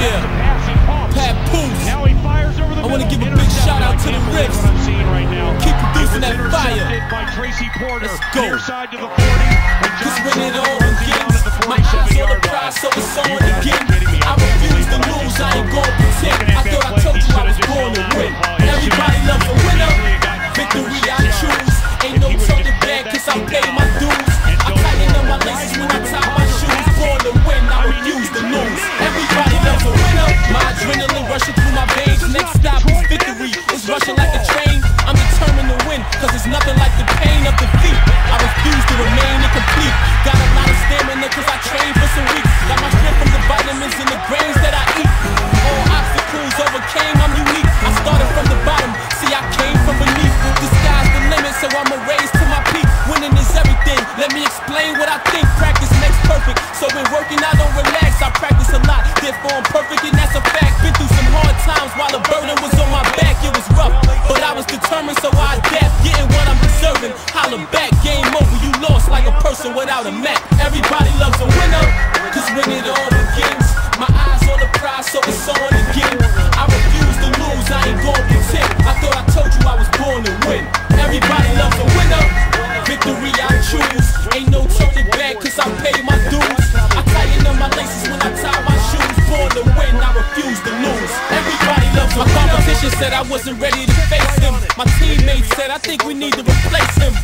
Yeah. Pat Poose. Now he fires over the I wanna give a big shout out to the Rips. What I'm seeing right now. Keep producing that fire. By Tracy Porter. Let's go. Near side to the 40. And Cause John when it Silver all win, cause it's nothing like the pain of defeat. I refuse to remain incomplete. Got a lot of stamina, cause I trained for some weeks. Got my strength from the vitamins and the grains that I eat. All obstacles overcame, I'm unique. I started from the bottom, see, I came from beneath. The sky's the limit, so I'ma raise to my peak. Winning is everything. Let me explain what I think. Practice makes perfect. So when working, I don't relax. I practice a lot, therefore I'm perfect, and that's a fact. Been through some hard times while the burden was on my back. It was rough, but I was determined, so back, game over. You lost like a person without a map. Everybody loves a winner, cause when it all begins, my eyes on the prize, so it's on again. I refuse to lose, I ain't gon' pretend. I thought I told you I was born to win. Everybody loves a winner. Victory I choose. Ain't no turning back, cause I paid my dues. I tighten up my laces when I tie my shoes. Born to win, I refuse to lose. Everybody loves a My competition said I wasn't ready to face him. My teammates said I think we need to replace him.